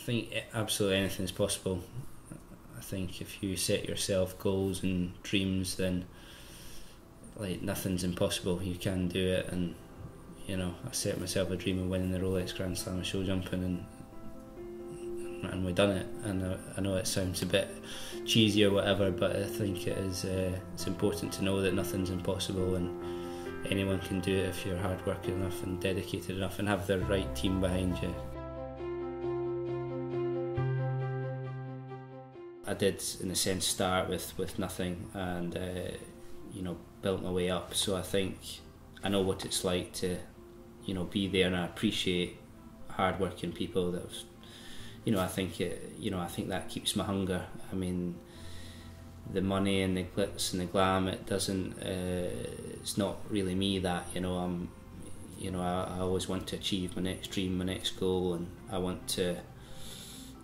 think absolutely anything is possible. I think if you set yourself goals and dreams, then like nothing's impossible. You can do it, and you know, I set myself a dream of winning the Rolex Grand Slam of show jumping, and and we've done it. And I, I know it sounds a bit cheesy or whatever, but I think it is. Uh, it's important to know that nothing's impossible, and anyone can do it if you're hardworking enough and dedicated enough, and have the right team behind you. I did, in a sense, start with, with nothing and, uh, you know, built my way up. So I think I know what it's like to, you know, be there and I appreciate hardworking people that have, you know, I think it, you know, I think that keeps my hunger. I mean, the money and the glitz and the glam, it doesn't, uh, it's not really me that, you know, I'm, you know, I, I always want to achieve my next dream, my next goal, and I want to,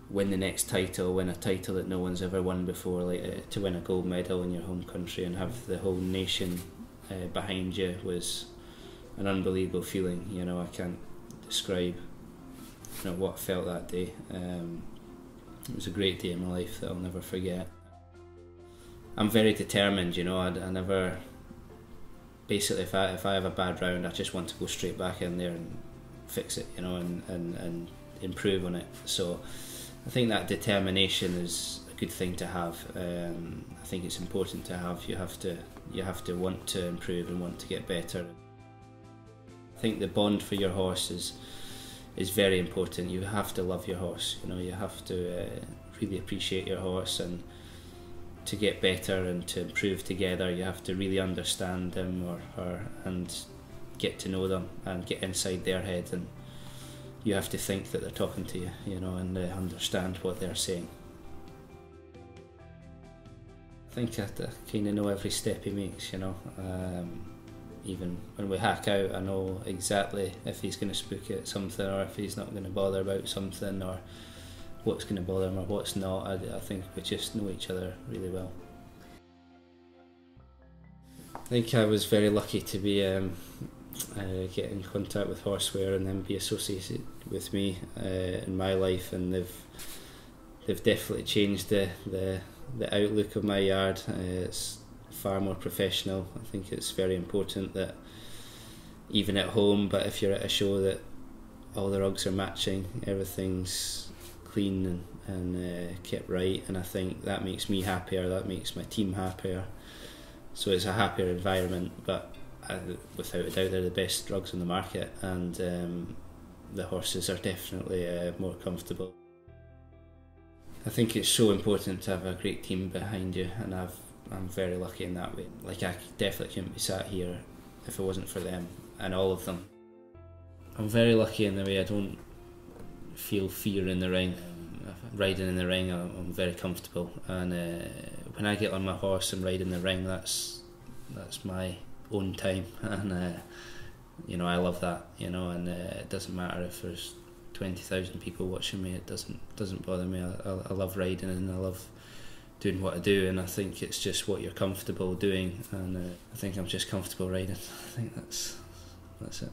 win the next title, win a title that no one's ever won before, like uh, to win a gold medal in your home country and have the whole nation uh, behind you was an unbelievable feeling. You know, I can't describe you know what I felt that day. Um, it was a great day in my life that I'll never forget. I'm very determined. You know, I, I never. Basically, if I if I have a bad round, I just want to go straight back in there and fix it. You know, and and, and improve on it. So I think that determination is a good thing to have. Um, I think it's important to have. You have to you have to want to improve and want to get better. I think the bond for your horse is is very important. You have to love your horse. You know, you have to uh, really appreciate your horse and to get better and to improve together. You have to really understand them or her and get to know them and get inside their head and you have to think that they're talking to you, you know, and uh, understand what they're saying. I think I, I kind of know every step he makes, you know. Um, even when we hack out, I know exactly if he's going to spook at something or if he's not going to bother about something or what's going to bother him or what's not. I, I think we just know each other really well. I think I was very lucky to be um, uh, get in contact with Horseware and then be associated with me uh, in my life, and they've they've definitely changed the the, the outlook of my yard. Uh, it's far more professional. I think it's very important that even at home, but if you're at a show, that all the rugs are matching, everything's clean and, and uh, kept right, and I think that makes me happier. That makes my team happier. So it's a happier environment, but without a doubt, they're the best rugs on the market, and um, the horses are definitely uh, more comfortable. I think it's so important to have a great team behind you, and I've, I'm very lucky in that way. Like I definitely couldn't be sat here if it wasn't for them and all of them. I'm very lucky in the way I don't feel fear in the ring. Riding in the ring, I'm very comfortable, and uh, when I get on my horse and ride in the ring, that's that's my own time, and uh, you know I love that. You know, and uh, it doesn't matter if there's twenty thousand people watching me. It doesn't doesn't bother me. I, I, I love riding and I love doing what I do, and I think it's just what you're comfortable doing, and uh, I think I'm just comfortable riding. I think that's that's it.